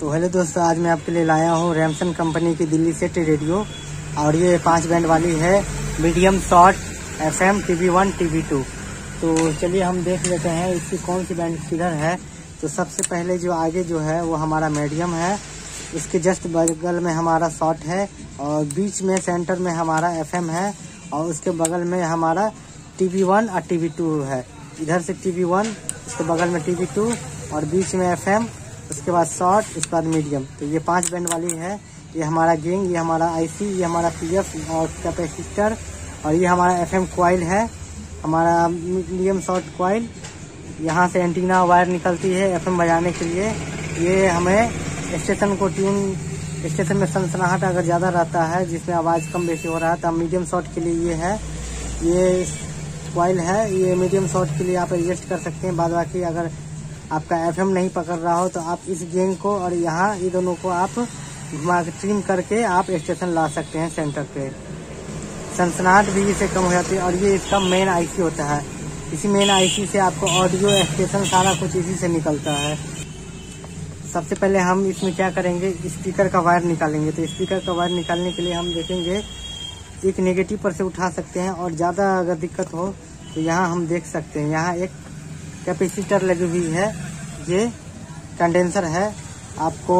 तो हेलो दोस्तों, आज मैं आपके लिए लाया हूँ रैमसन कंपनी की दिल्ली सेट रेडियो। और ये पाँच बैंड वाली है medium short F M T V one T V two. तो चलिए हम देख लेते हैं इसकी कौन सी बैंड किधर है। तो सबसे पहले जो आगे जो है, वो हमारा मीडियम है। इसके जस्ट बगल में हमारा शॉर्ट है और बीच में सेंटर में हमारा एफ़ एम है और उसके बगल में हमारा टी वी वन और टी वी टू है। इधर से टी वी वन उसके बगल में टी वी टू और बीच में एफ़ एम उसके बाद शॉर्ट उसके बाद मीडियम तो ये पाँच बैंड वाली है। ये हमारा गेंग ये हमारा आईसी ये हमारा पीएफ और कैपेसिटर और ये हमारा एफएम क्वाइल है। हमारा मीडियम शॉर्ट क्वाइल यहाँ से एंटीना वायर निकलती है एफएम बजाने के लिए। ये हमें स्टेशन को ट्यून स्टेशन में सनसनाहट अगर ज़्यादा रहता है, जिसमें आवाज़ कम बेसी हो रहा है तो मीडियम शॉर्ट के लिए ये है। ये क्वाइल है। ये मीडियम शॉर्ट के लिए आप एडजस्ट कर सकते हैं। बाद बाकी अगर आपका एफएम नहीं पकड़ रहा हो तो आप इस गेंग को और यहाँ ये दोनों को आप घुमा ट्रिम करके आप स्टेशन ला सकते हैं सेंटर पे। सनसनाहट भी इसे कम हो जाती है और ये इसका मेन आईसी होता है। इसी मेन आईसी से आपको ऑडियो स्टेशन सारा कुछ इसी से निकलता है। सबसे पहले हम इसमें क्या करेंगे? स्पीकर का वायर निकालेंगे। तो स्पीकर का वायर निकालने के लिए हम देखेंगे, एक नेगेटिव पर से उठा सकते हैं और ज़्यादा अगर दिक्कत हो तो यहाँ हम देख सकते हैं। यहाँ एक कैपेसिटर लगी हुई है, ये कंडेंसर है। आपको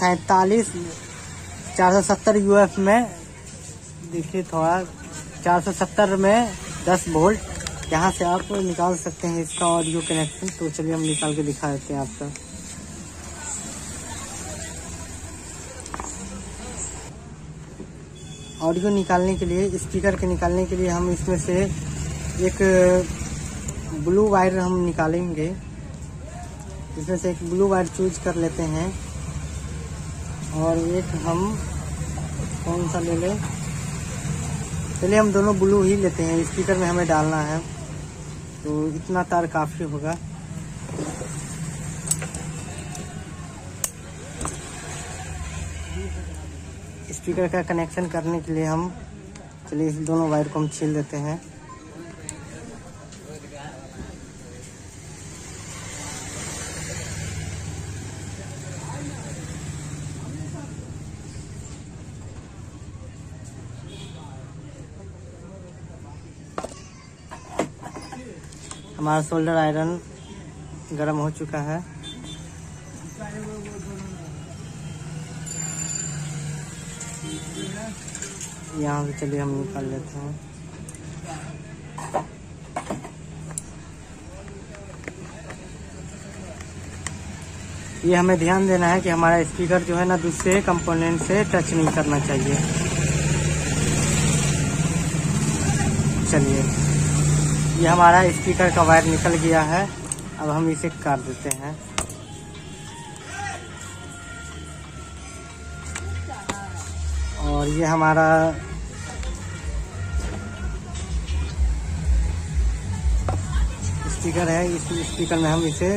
सैतालीस, चार सौ सत्तर यूएफ में, देखिए थोड़ा, चार सौ सत्तर में दस वोल्ट यहाँ से आप निकाल सकते हैं इसका ऑडियो कनेक्शन। तो चलिए हम निकाल के दिखा देते हैं आपका। ऑडियो निकालने के लिए, स्पीकर के निकालने के लिए हम इसमें से एक ब्लू वायर हम निकालेंगे। इसमें से एक ब्लू वायर चूज़ कर लेते हैं। और एक हम कौन सा ले लें? चलिए, हम दोनों ब्लू ही लेते हैं। स्पीकर में हमें डालना है। तो इतना तार काफ़ी होगा। स्पीकर का कनेक्शन करने के लिए हम, चलिए इस दोनों वायर को हम छील देते हैं। हमारा शोल्डर आयरन गर्म हो चुका है। यहाँ से चलिए हम निकाल लेते हैं। ये हमें ध्यान देना है कि हमारा स्पीकर जो है ना दूसरे कंपोनेंट से टच नहीं करना चाहिए। चलिए। ये हमारा स्पीकर का वायर निकल गया है। अब हम इसे काट देते हैं। और ये हमारा स्पीकर है। इस स्पीकर में हम इसे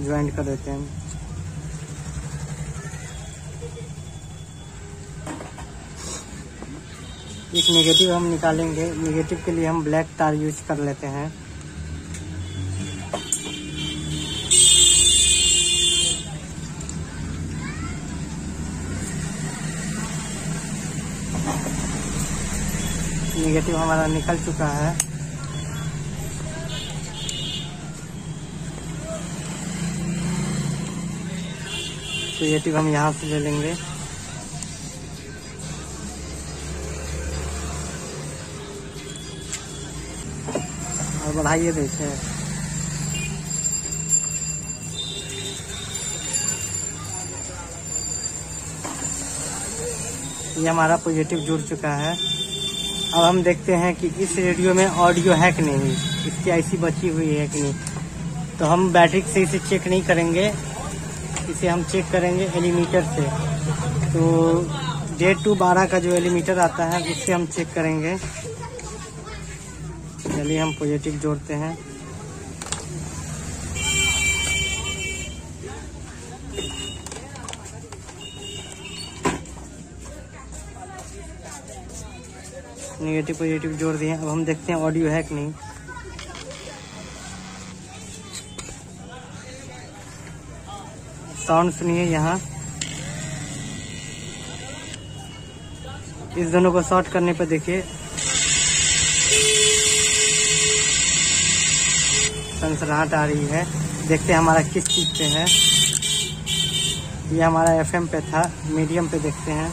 ज्वाइंट कर देते हैं। एक नेगेटिव हम निकालेंगे। नेगेटिव के लिए हम ब्लैक तार यूज़ कर लेते हैं। नेगेटिव हमारा निकल चुका है। नेगेटिव हम यहाँ से ले लेंगे। बढ़ाइए देखे ये हमारा पॉजिटिव जुड़ चुका है। अब हम देखते हैं कि इस रेडियो में ऑडियो है कि नहीं? इसकी ऐसी बची हुई है कि नहीं? तो हम बैटरी से इसे चेक नहीं करेंगे। इसे हम चेक करेंगे एलिमीटर से। तो डेढ़ टू बारह का जो एलिमीटर आता है, उससे हम चेक करेंगे। चलिए हम पॉजिटिव जोड़ते हैं। नेगेटिव पॉजिटिव जोड़ दिए अब हम देखते हैं ऑडियो है कि नहीं। साउंड सुनिए यहाँ। इस दोनों को शॉर्ट करने पर देखिए। सनसनाहट आ रही है। देखते हैं हमारा किस चीज़ पे है। ये हमारा एफएम पे था मीडियम पे देखते हैं।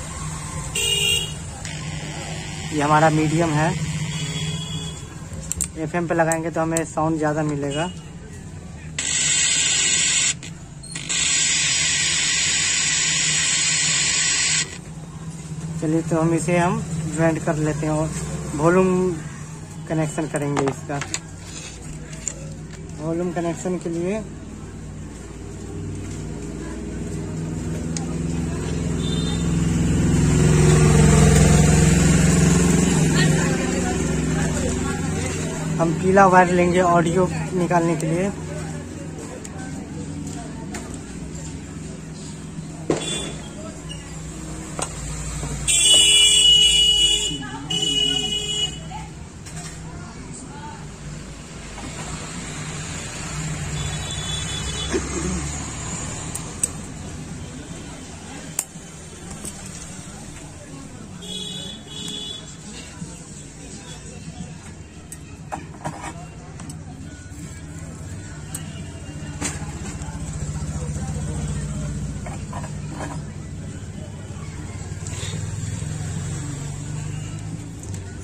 ये हमारा मीडियम है। एफएम पे लगाएँगे तो हमें साउंड ज़्यादा मिलेगा। चलिए तो हम इसे हम ज्वाइंट कर लेते हैं और वॉल्यूम कनेक्शन करेंगे इसका। वॉल्यूम कनेक्शन के लिए। हम पीला वायर लेंगे ऑडियो निकालने के लिए।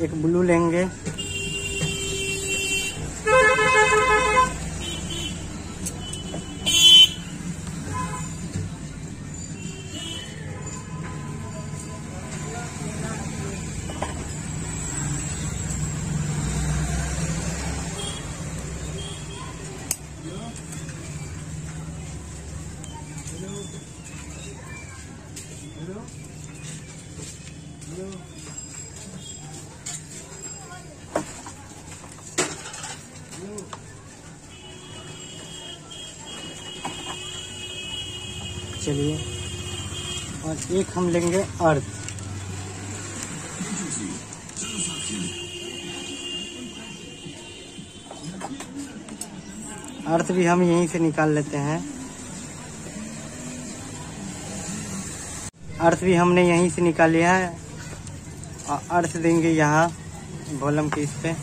एक ब्लू लेंगे। चलिए। और एक हम लेंगे अर्थ अर्थ भी हम यहीं से निकाल लेते हैं। अर्थ भी हमने यहीं से निकाल लिया है। और अर्थ देंगे यहाँ वॉलम के इस पे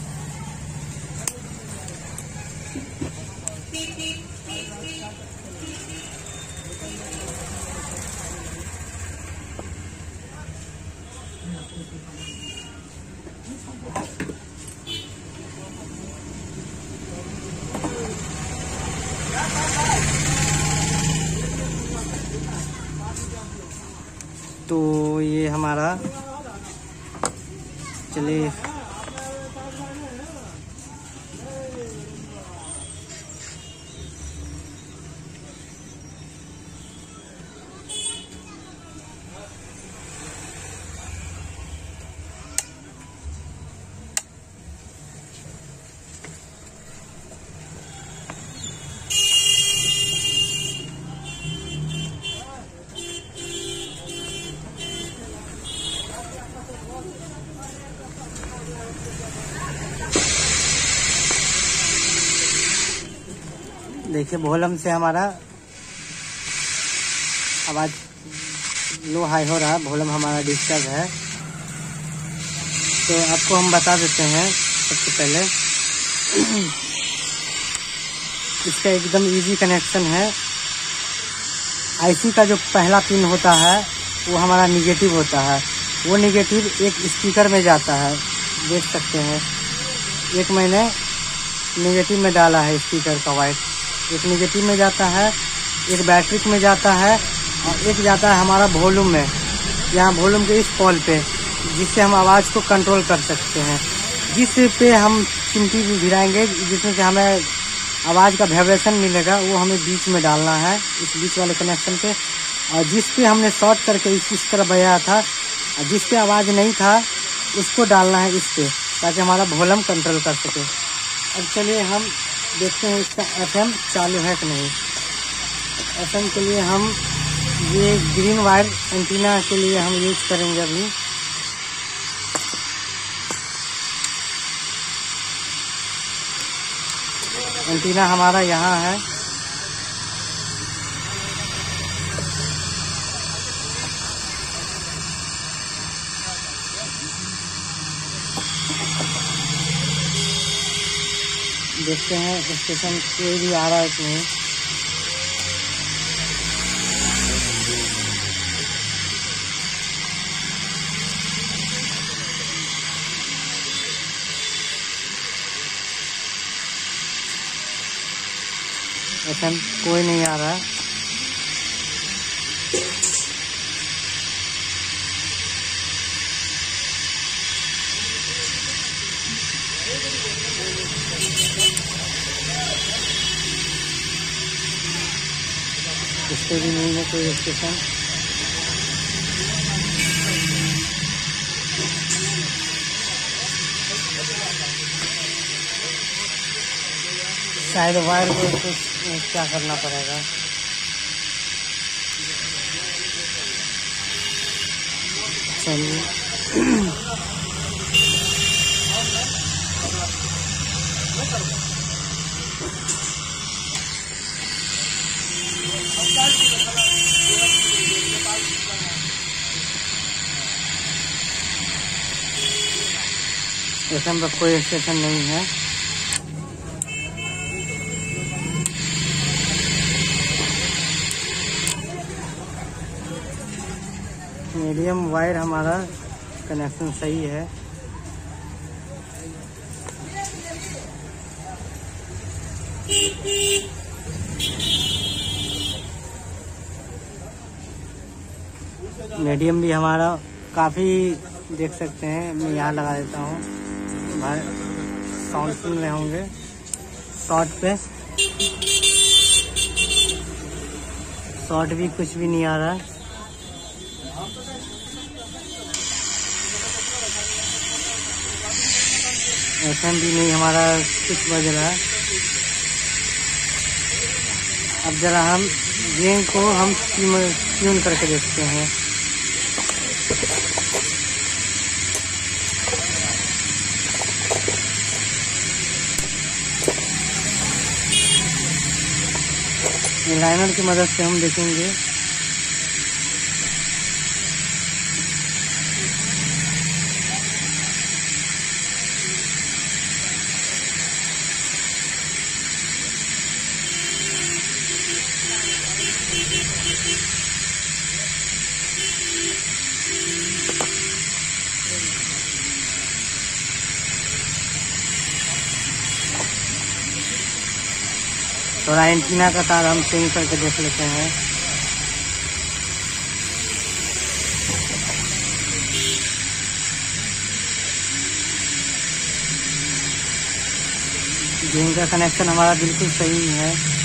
तो ये हमारा चलिए देखिए वॉल्यूम से हमारा आवाज़ लो हाई हो रहा है वॉल्यूम हमारा डिस्टर्ब है। तो आपको हम बता देते हैं सबसे पहले। इसका एकदम इजी कनेक्शन है। आईसी का जो पहला पिन होता है, वो हमारा निगेटिव होता है। वो निगेटिव एक स्पीकर में जाता है, देख सकते हैं। एक मैंने निगेटिव में डाला है स्पीकर का वाइट एक निगेटिव में जाता है, एक बैटरिक में जाता है और एक जाता है हमारा वॉल्यूम में, यहाँ वॉल्यूम के इस कॉल पे, जिससे हम आवाज़ को कंट्रोल कर सकते हैं जिस पे हम चिमटी भी भिराएँगे जिसमें से हमें आवाज़ का वाइब्रेशन मिलेगा, वो हमें बीच में डालना है, इस बीच वाले कनेक्शन पे, और जिस पे हमने शॉर्ट करके इस इस तरह बजाया था, और जिस पे आवाज़ नहीं था, उसको डालना है इस पे, ताकि हमारा वॉल्यूम कंट्रोल कर सके। अब चलिए हम देखते हैं इसका एफएम चालू है कि नहीं। एफएम के लिए हम ये ग्रीन वायर एंटीना के लिए हम यूज़ करेंगे अभी। एंटीना हमारा यहाँ है। देखते हैं स्टेशन कोई भी आ रहा है कि नहीं ऐसा कोई नहीं आ रहा। है इस भी नहीं है कोई स्टेशन। शायद वायर को कुछ क्या करना पड़ेगा। चलिए। स्टेशन पर कोई स्टेशन नहीं है। मीडियम वायर हमारा कनेक्शन सही है। मीडियम भी हमारा काफ़ी देख सकते हैं, मैं यहाँ लगा देता हूँ। भाई साउंड सुन रहे होंगे। शॉर्ट पे। शॉर्ट भी कुछ भी नहीं आ रहा है। एफ़ भी नहीं, हमारा कुछ बज रहा है। अब जरा हम गेम को हम ट्यून करके देखते हैं। लाइनर की मदद से हम देखेंगे। थोड़ा एंटीना का तार हम चेंज करके देख लेते हैं। गेम का कनेक्शन हमारा बिल्कुल सही है।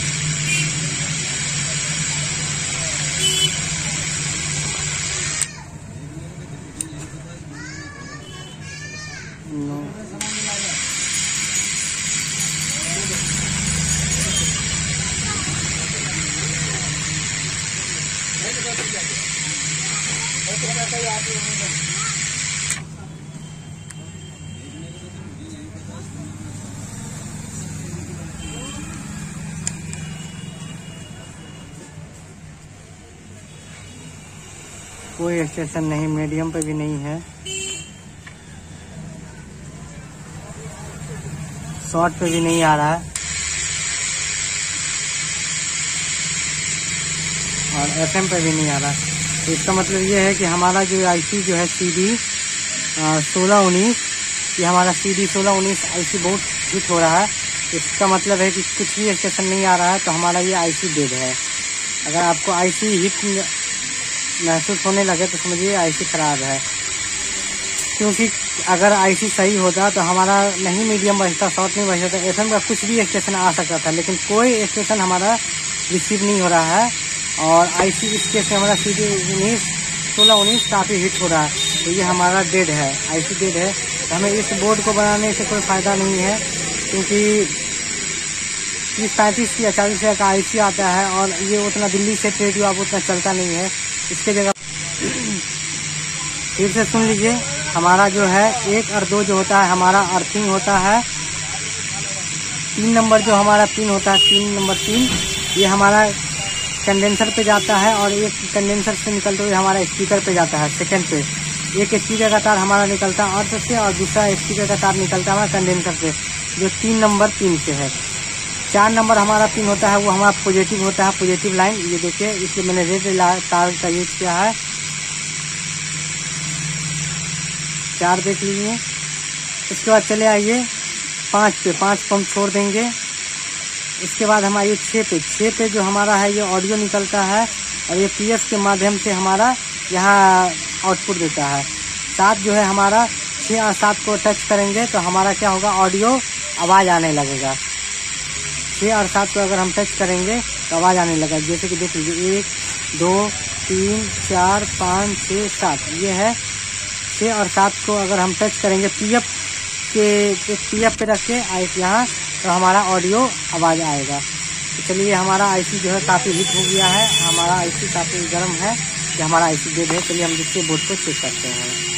कोई स्टेशन नहीं, मीडियम पे भी नहीं है। शॉर्ट पे भी नहीं आ रहा है। और एफएम पे भी नहीं आ रहा। तो इसका मतलब ये है कि हमारा जो आईसी जो है सी डी सोलह उन्नीस, ये हमारा सी डी सोलह उन्नीस आई बहुत हिट हो रहा है। इसका मतलब है कि कुछ भी स्टेशन नहीं आ रहा है तो हमारा ये आईसी डेड है। अगर आपको आईसी हिट महसूस होने लगे तो समझिए आईसी खराब है। क्योंकि अगर आईसी सही होता तो हमारा नहीं मीडियम बजता, शॉर्ट नहीं बजता एफ़ का कुछ भी स्टेशन आ सकता था, लेकिन कोई स्टेशन हमारा रिसीव नहीं हो रहा है। और आईसी इस केस में हमारा सी डी उन्नीस, सोलह, उन्नीस काफ़ी हिट हो रहा है। तो ये हमारा डेड है आईसी डेड है। तो हमें इस बोर्ड को बनाने से कोई फ़ायदा नहीं है, क्योंकि तीस पैंतीस या चालीस हज़ार का आईसी आता है और ये उतना दिल्ली से रेडियो आप उतना चलता नहीं है। इसके जगह फिर से सुन लीजिए, हमारा जो है, एक और दो जो होता है, हमारा अर्थिंग होता है। तीन नंबर जो हमारा पिन होता है, तीन नंबर तीन ये हमारा कंडेंसर पे जाता है और एक कंडेंसर से निकलते हुए हमारा स्पीकर पे जाता है सेकंड पे। एक स्पीकर का तार हमारा निकलता है अर्थ से और दूसरा स्पीकर का तार निकलता है हमारा कंडेंसर से, जो तीन नंबर तीन से है। चार नंबर हमारा पिन होता है, वो हमारा पॉजिटिव होता है पॉजिटिव लाइन ये देखिए, इसलिए मैंने रेड तार का यूज़ किया है। चार देख लीजिए। इसके बाद चले आइए, पाँच पे। पाँच को हम छोड़ देंगे। इसके बाद हम आइए छः पे। छः पे जो हमारा है, ये ऑडियो निकलता है और ये पीएस के माध्यम से हमारा यहाँ आउटपुट देता है। सात जो है हमारा छः और सात को टच करेंगे तो हमारा क्या होगा? ऑडियो आवाज़ आने लगेगा। छः और सात को अगर हम टच करेंगे तो आवाज़ आने लगा। जैसे कि देख लीजिए, एक, दो, तीन, चार, पाँच छः सात। ये है छः और सात को अगर हम टच करेंगे पी एफ़ के पी एफ़ पे रख के आई यहाँ तो हमारा ऑडियो आवाज़ आएगा। तो चलिए, हमारा आईसी जो है काफ़ी हिट हो गया है। हमारा आईसी काफ़ी गर्म है कि हमारा आईसी डेड है। चलिए, हम दूसरे बोर्ड को चेक करते हैं।